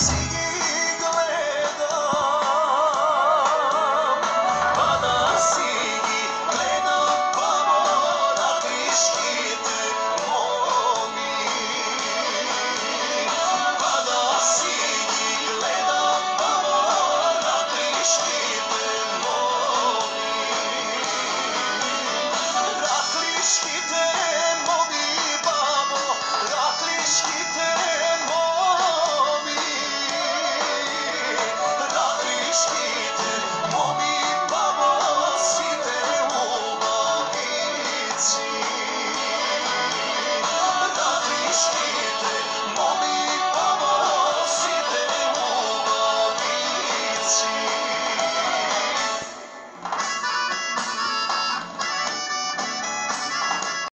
see. see.